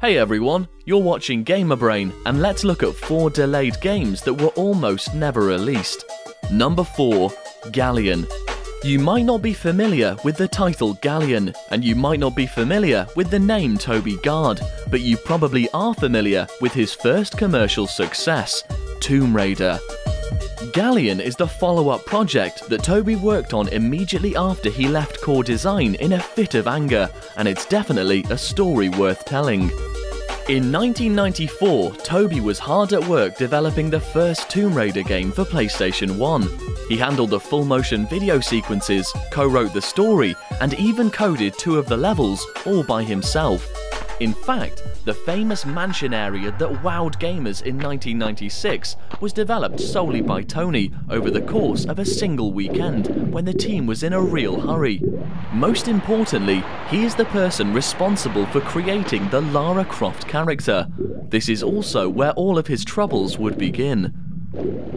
Hey everyone, you're watching GamerBrain, and let's look at 4 delayed games that were almost never released. Number 4 Galleon. You might not be familiar with the title Galleon, and you might not be familiar with the name Toby Gard, but you probably are familiar with his first commercial success, Tomb Raider. Galleon is the follow up project that Toby worked on immediately after he left Core Design in a fit of anger, and it's definitely a story worth telling. In 1994, Toby was hard at work developing the first Tomb Raider game for PlayStation 1. He handled the full motion video sequences, co wrote the story, and even coded two of the levels all by himself. In fact, the famous mansion area that wowed gamers in 1996 was developed solely by Toby over the course of a single weekend when the team was in a real hurry. Most importantly, he is the person responsible for creating the Lara Croft character. This is also where all of his troubles would begin.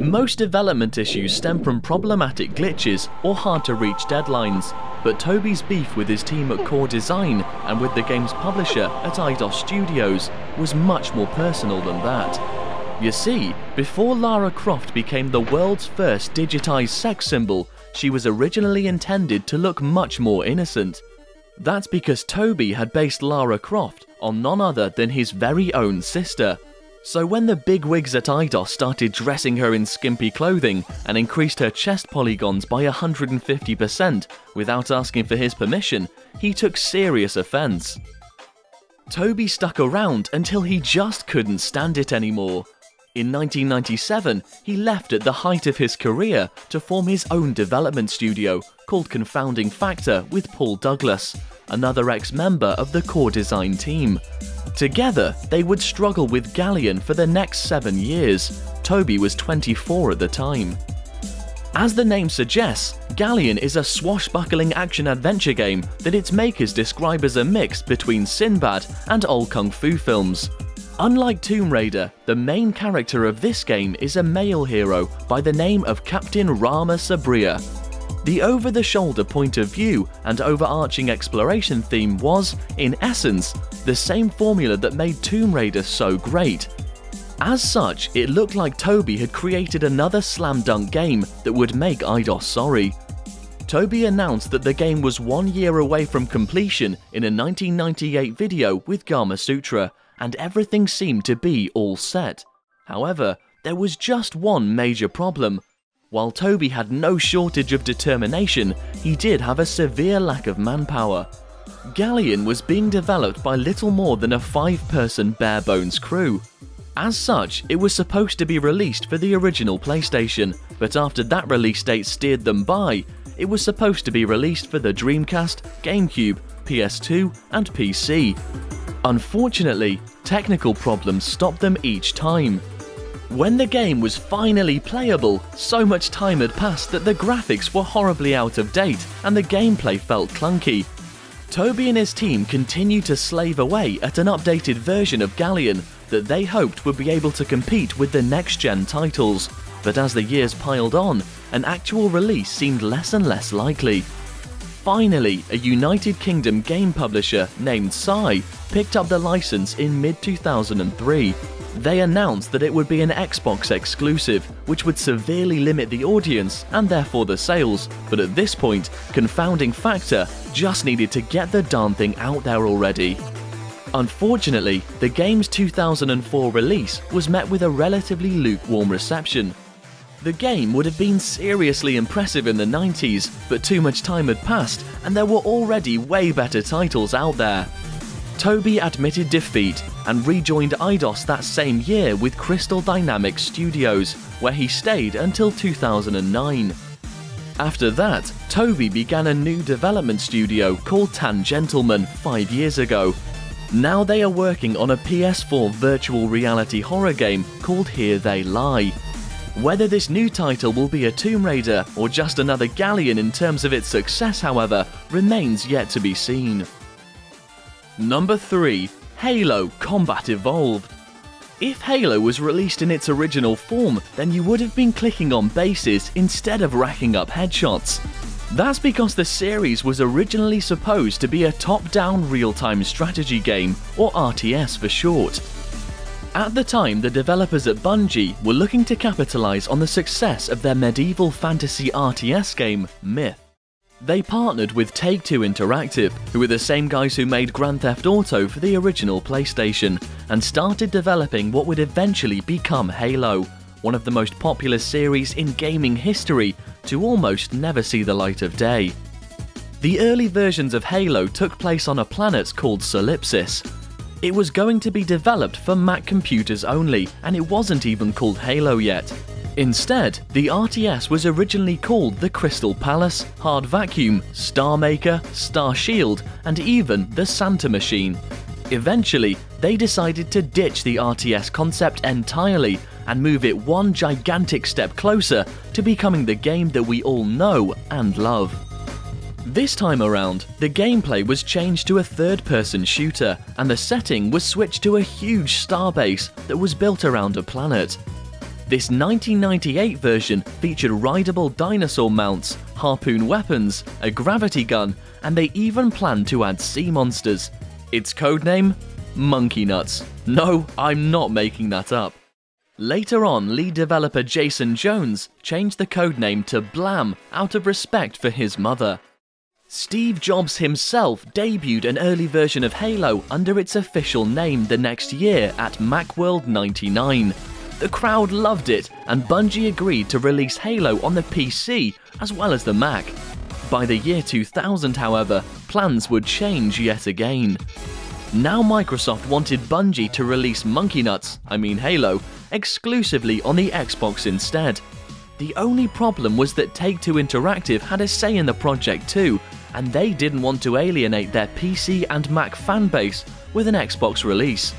Most development issues stem from problematic glitches or hard to reach deadlines, but Toby's beef with his team at Core Design and with the game's publisher at Eidos Studios was much more personal than that. You see, before Lara Croft became the world's first digitized sex symbol, she was originally intended to look much more innocent. That's because Toby had based Lara Croft on none other than his very own sister. So when the big wigs at Eidos started dressing her in skimpy clothing and increased her chest polygons by 150% without asking for his permission, he took serious offence. Toby stuck around until he just couldn't stand it anymore. In 1997, he left at the height of his career to form his own development studio called Confounding Factor with Paul Douglas, another ex member of the core design team. Together, they would struggle with Galleon for the next seven years. Toby was 24 at the time. As the name suggests, Galleon is a swashbuckling action adventure game that its makers describe as a mix between Sinbad and old kung fu films. Unlike Tomb Raider, the main character of this game is a male hero by the name of Captain Rhama Sabrier, the over the shoulder point of view and overarching exploration theme was, in essence, the same formula that made Tomb Raider so great. As such, it looked like Toby had created another slam dunk game that would make Eidos sorry. Toby announced that the game was one year away from completion in a 1998 video with Gamasutra, and everything seemed to be all set. However, there was just one major problem while Toby had no shortage of determination, he did have a severe lack of manpower. Galleon was being developed by little more than a five person bare bones crew. As such, it was supposed to be released for the original PlayStation, but after that release date steered them by, it was supposed to be released for the Dreamcast, GameCube, PS2, and PC. Unfortunately, technical problems stopped them each time. When the game was finally playable, so much time had passed that the graphics were horribly out of date and the gameplay felt clunky. Toby and his team continued to slave away at an updated version of Galleon that they hoped would be able to compete with the next gen titles, but as the years piled on, an actual release seemed less and less likely. Finally, a United Kingdom game publisher named Psy picked up the license in mid 2003 they announced that it would be an Xbox exclusive, which would severely limit the audience and therefore the sales, but at this point, Confounding Factor just needed to get the darn thing out there already. Unfortunately, the game's 2004 release was met with a relatively lukewarm reception. The game would have been seriously impressive in the 90s, but too much time had passed and there were already way better titles out there. Toby admitted defeat and rejoined Eidos that same year with Crystal Dynamics Studios, where he stayed until 2009. After that, Toby began a new development studio called Tangentlemen five years ago. Now they are working on a PS4 virtual reality horror game called Here They Lie. Whether this new title will be a Tomb Raider or just another Galleon in terms of its success, however, remains yet to be seen. Number 3 Halo Combat Evolved. If Halo was released in its original form, then you would have been clicking on bases instead of racking up headshots. That's because the series was originally supposed to be a top-down real-time strategy game, or RTS for short. At the time, the developers at Bungie were looking to capitalize on the success of their medieval fantasy RTS game, Myth. They partnered with Take-Two Interactive, who were the same guys who made Grand Theft Auto for the original PlayStation, and started developing what would eventually become Halo, one of the most popular series in gaming history to almost never see the light of day. The early versions of Halo took place on a planet called Solipsis, it was going to be developed for Mac computers only, and it wasn't even called Halo yet. Instead, the RTS was originally called the Crystal Palace, Hard Vacuum, Star Maker, Star Shield, and even the Santa Machine. Eventually, they decided to ditch the RTS concept entirely and move it one gigantic step closer to becoming the game that we all know and love. This time around, the gameplay was changed to a third-person shooter, and the setting was switched to a huge starbase that was built around a planet. This 1998 version featured rideable dinosaur mounts, harpoon weapons, a gravity gun, and they even planned to add sea monsters. Its codename? Monkey Nuts. No, I'm not making that up. Later on, lead developer Jason Jones changed the codename to Blam out of respect for his mother. Steve Jobs himself debuted an early version of Halo under its official name the next year at Macworld 99. The crowd loved it, and Bungie agreed to release Halo on the PC as well as the Mac. By the year 2000, however, plans would change yet again. Now Microsoft wanted Bungie to release Monkey Nuts, I mean Halo, exclusively on the Xbox instead. The only problem was that Take-Two Interactive had a say in the project too, and they didn't want to alienate their PC and Mac fanbase with an Xbox release.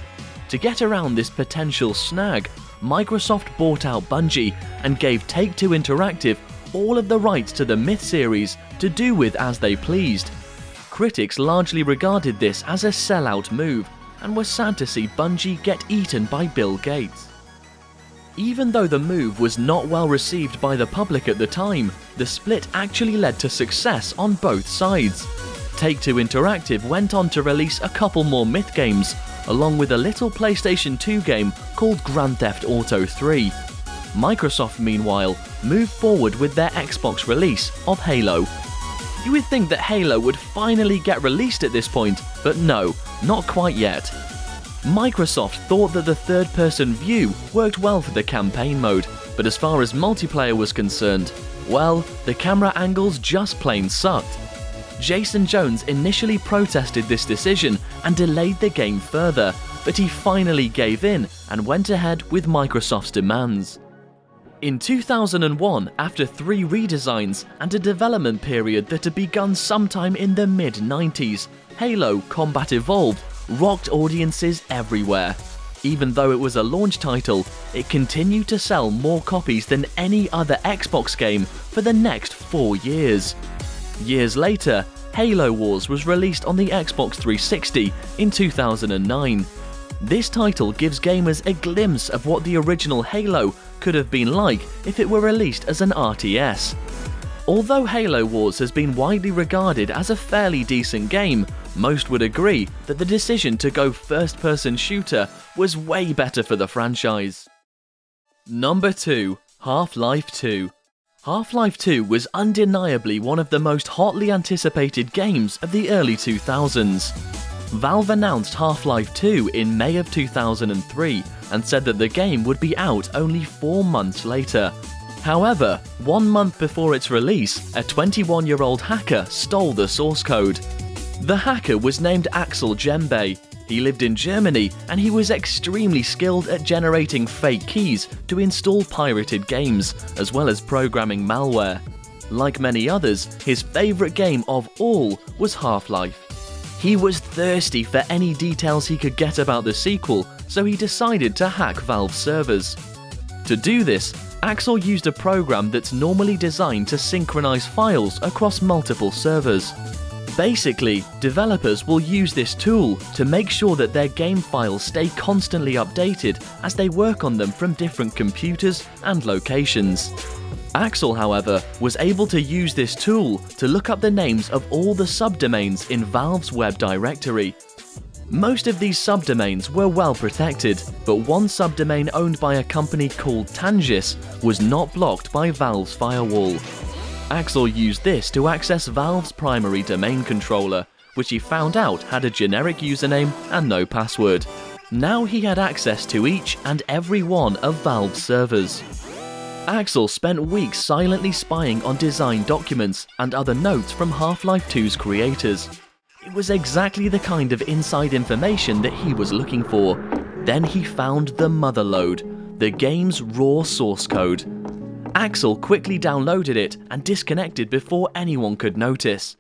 To get around this potential snag, Microsoft bought out Bungie and gave Take-Two Interactive all of the rights to the Myth series to do with as they pleased. Critics largely regarded this as a sellout move and were sad to see Bungie get eaten by Bill Gates. Even though the move was not well received by the public at the time, the split actually led to success on both sides. Take-Two Interactive went on to release a couple more Myth games, along with a little PlayStation 2 game called Grand Theft Auto 3. Microsoft, meanwhile, moved forward with their Xbox release of Halo. You would think that Halo would finally get released at this point, but no, not quite yet. Microsoft thought that the third person view worked well for the campaign mode, but as far as multiplayer was concerned, well, the camera angles just plain sucked. Jason Jones initially protested this decision and delayed the game further, but he finally gave in and went ahead with Microsoft's demands. In 2001, after three redesigns and a development period that had begun sometime in the mid 90s, Halo Combat Evolved rocked audiences everywhere. Even though it was a launch title, it continued to sell more copies than any other Xbox game for the next four years. Years later, Halo Wars was released on the Xbox 360 in 2009. This title gives gamers a glimpse of what the original Halo could have been like if it were released as an RTS. Although Halo Wars has been widely regarded as a fairly decent game, most would agree that the decision to go first person shooter was way better for the franchise. Number 2 Half Life 2 Half Life 2 was undeniably one of the most hotly anticipated games of the early 2000s. Valve announced Half Life 2 in May of 2003 and said that the game would be out only four months later. However, one month before its release, a 21 year old hacker stole the source code. The hacker was named Axel Gembe. He lived in Germany and he was extremely skilled at generating fake keys to install pirated games, as well as programming malware. Like many others, his favourite game of all was Half Life. He was thirsty for any details he could get about the sequel, so he decided to hack Valve servers. To do this, Axel used a program that's normally designed to synchronize files across multiple servers. Basically, developers will use this tool to make sure that their game files stay constantly updated as they work on them from different computers and locations. Axel, however, was able to use this tool to look up the names of all the subdomains in Valve's web directory. Most of these subdomains were well protected, but one subdomain owned by a company called Tangis was not blocked by Valve's firewall. Axel used this to access Valve's primary domain controller, which he found out had a generic username and no password. Now he had access to each and every one of Valve's servers. Axel spent weeks silently spying on design documents and other notes from Half-Life 2's creators. It was exactly the kind of inside information that he was looking for. Then he found the motherlode, the game's raw source code. Axel quickly downloaded it and disconnected before anyone could notice.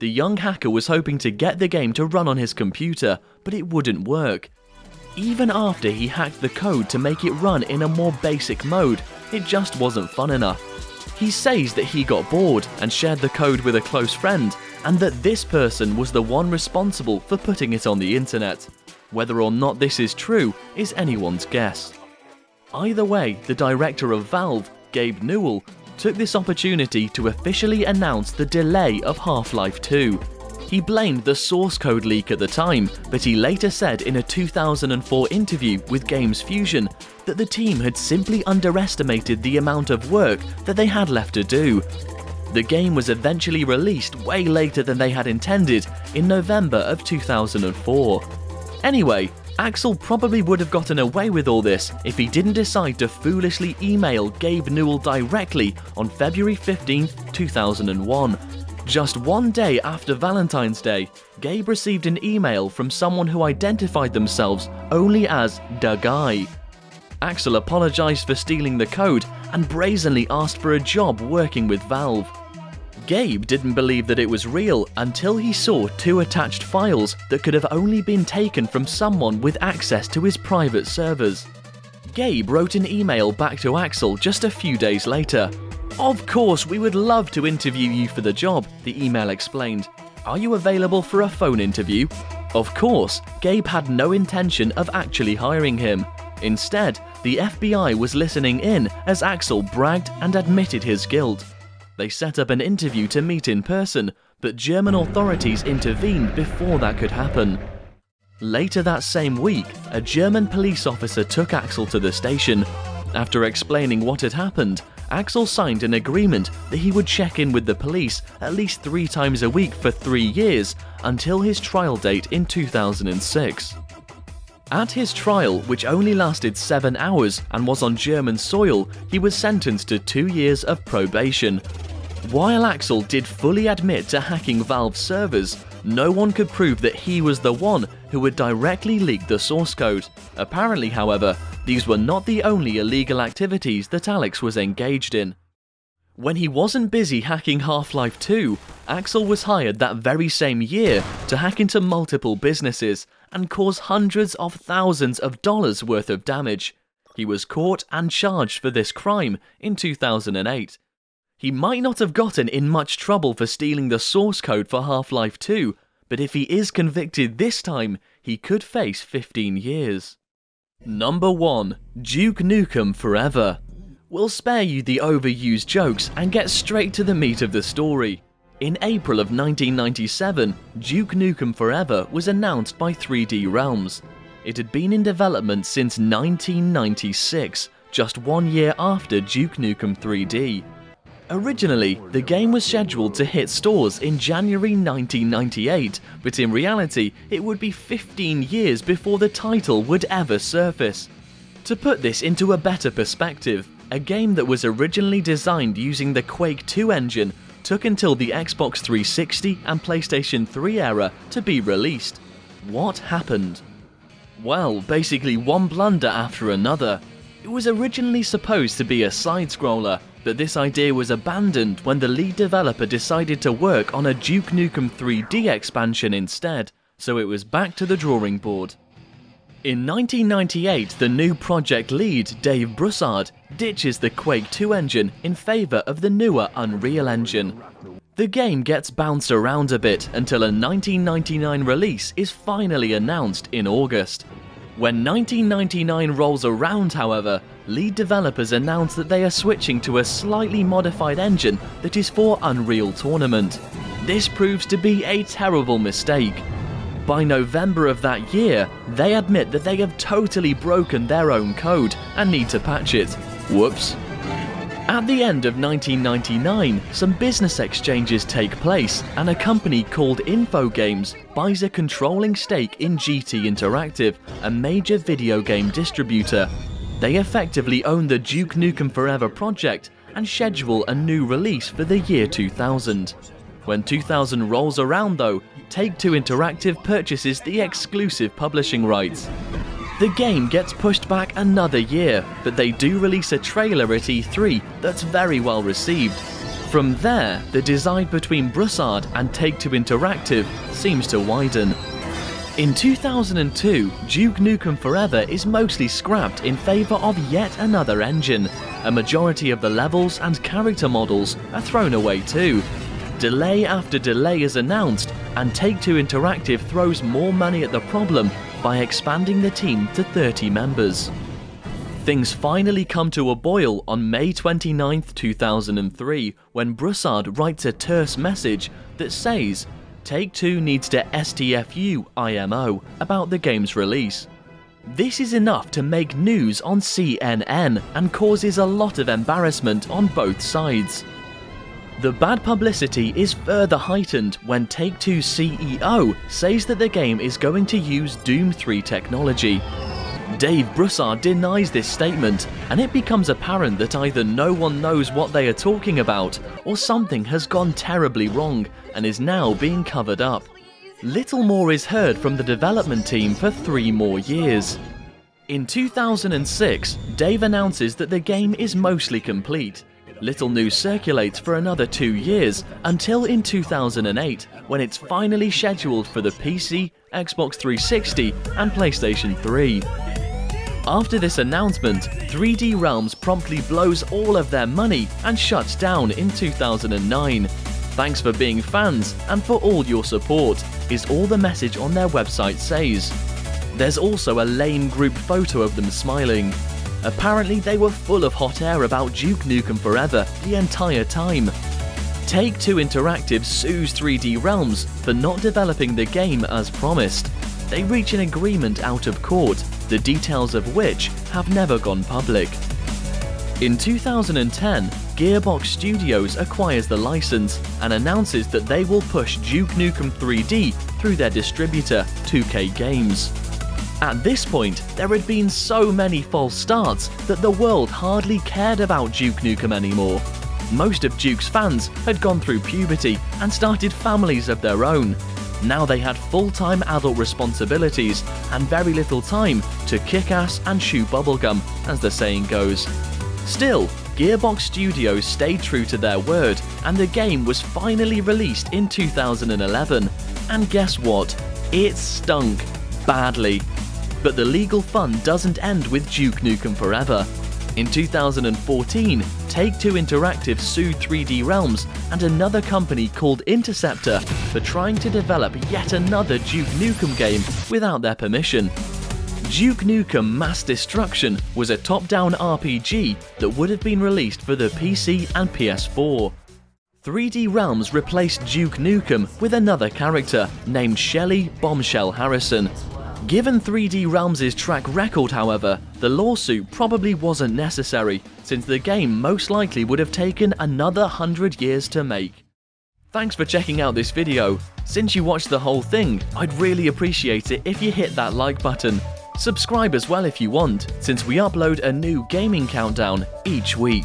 The young hacker was hoping to get the game to run on his computer, but it wouldn't work. Even after he hacked the code to make it run in a more basic mode, it just wasn't fun enough. He says that he got bored and shared the code with a close friend, and that this person was the one responsible for putting it on the internet. Whether or not this is true is anyone's guess. Either way, the director of Valve, Gabe Newell, took this opportunity to officially announce the delay of Half-Life 2. He blamed the source code leak at the time, but he later said in a 2004 interview with Games Fusion that the team had simply underestimated the amount of work that they had left to do. The game was eventually released way later than they had intended, in November of 2004. Anyway, Axel probably would have gotten away with all this if he didn't decide to foolishly email Gabe Newell directly on February 15, 2001. Just one day after Valentine's Day, Gabe received an email from someone who identified themselves only as Da Guy. Axel apologized for stealing the code and brazenly asked for a job working with Valve. Gabe didn't believe that it was real until he saw two attached files that could have only been taken from someone with access to his private servers. Gabe wrote an email back to Axel just a few days later. Of course, we would love to interview you for the job, the email explained. Are you available for a phone interview? Of course, Gabe had no intention of actually hiring him. Instead, the FBI was listening in as Axel bragged and admitted his guilt. They set up an interview to meet in person, but German authorities intervened before that could happen. Later that same week, a German police officer took Axel to the station. After explaining what had happened, Axel signed an agreement that he would check in with the police at least three times a week for three years until his trial date in 2006. At his trial, which only lasted seven hours and was on German soil, he was sentenced to two years of probation. While Axel did fully admit to hacking Valve's servers, no one could prove that he was the one who had directly leaked the source code. Apparently, however, these were not the only illegal activities that Alex was engaged in. When he wasn't busy hacking Half-Life 2, Axel was hired that very same year to hack into multiple businesses and cause hundreds of thousands of dollars worth of damage. He was caught and charged for this crime in 2008. He might not have gotten in much trouble for stealing the source code for Half-Life 2, but if he is convicted this time, he could face 15 years. Number 1. Duke Nukem Forever. We'll spare you the overused jokes and get straight to the meat of the story. In April of 1997, Duke Nukem Forever was announced by 3D Realms. It had been in development since 1996, just one year after Duke Nukem 3D. Originally, the game was scheduled to hit stores in January 1998, but in reality, it would be 15 years before the title would ever surface. To put this into a better perspective, a game that was originally designed using the Quake 2 engine took until the Xbox 360 and PlayStation 3 era to be released. What happened? Well, basically one blunder after another. It was originally supposed to be a side-scroller, but this idea was abandoned when the lead developer decided to work on a Duke Nukem 3D expansion instead, so it was back to the drawing board. In 1998, the new project lead, Dave Broussard, ditches the Quake 2 engine in favour of the newer Unreal Engine. The game gets bounced around a bit until a 1999 release is finally announced in August. When 1999 rolls around, however, lead developers announce that they are switching to a slightly modified engine that is for Unreal Tournament. This proves to be a terrible mistake. By November of that year, they admit that they have totally broken their own code and need to patch it. Whoops. At the end of 1999, some business exchanges take place, and a company called Infogrames buys a controlling stake in GT Interactive, a major video game distributor. They effectively own the Duke Nukem Forever project and schedule a new release for the year 2000. When 2000 rolls around though, Take-Two Interactive purchases the exclusive publishing rights. The game gets pushed back another year, but they do release a trailer at E3 that's very well received. From there, the divide between Broussard and Take-Two Interactive seems to widen. In 2002, Duke Nukem Forever is mostly scrapped in favour of yet another engine. A majority of the levels and character models are thrown away too. Delay after delay is announced, and Take-Two Interactive throws more money at the problem by expanding the team to 30 members. Things finally come to a boil on May 29, 2003, when Broussard writes a terse message that says Take Two needs to STFU IMO about the game's release. This is enough to make news on CNN and causes a lot of embarrassment on both sides. The bad publicity is further heightened when Take-Two's CEO says that the game is going to use Doom 3 technology. Dave Broussard denies this statement, and it becomes apparent that either no one knows what they are talking about, or something has gone terribly wrong and is now being covered up. Little more is heard from the development team for three more years. In 2006, Dave announces that the game is mostly complete, Little news circulates for another two years, until in 2008, when it's finally scheduled for the PC, Xbox 360 and PlayStation 3. After this announcement, 3D Realms promptly blows all of their money and shuts down in 2009. Thanks for being fans and for all your support, is all the message on their website says. There's also a lame group photo of them smiling. Apparently they were full of hot air about Duke Nukem Forever the entire time. Take-Two Interactive sues 3D Realms for not developing the game as promised. They reach an agreement out of court, the details of which have never gone public. In 2010, Gearbox Studios acquires the license and announces that they will push Duke Nukem 3D through their distributor, 2K Games. At this point, there had been so many false starts that the world hardly cared about Duke Nukem anymore. Most of Duke's fans had gone through puberty and started families of their own. Now they had full-time adult responsibilities and very little time to kick ass and chew bubblegum, as the saying goes. Still, Gearbox Studios stayed true to their word, and the game was finally released in 2011. And guess what? It stunk badly. But the legal fun doesn't end with Duke Nukem Forever. In 2014, Take-Two Interactive sued 3D Realms and another company called Interceptor for trying to develop yet another Duke Nukem game without their permission. Duke Nukem Mass Destruction was a top-down RPG that would have been released for the PC and PS4. 3D Realms replaced Duke Nukem with another character named Shelly Bombshell Harrison, Given 3D Realms' track record, however, the lawsuit probably wasn't necessary, since the game most likely would have taken another 100 years to make. Thanks for checking out this video. Since you watched the whole thing, I'd really appreciate it if you hit that like button. Subscribe as well if you want, since we upload a new gaming countdown each week.